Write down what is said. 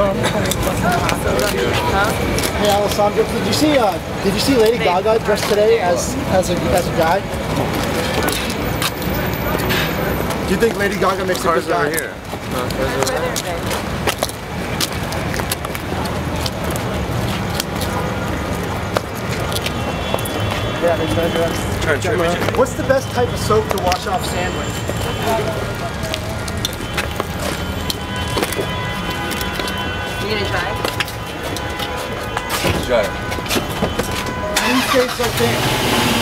Hey Alessandra, did you see uh, did you see Lady Gaga dressed today as as a as a guy? Do you think Lady Gaga makes a good guy? here. No, cars over there. Yeah, they tried to- Trying to trip me. What's the best type of soap to wash off sand with? You gonna try? Try it. Days, I think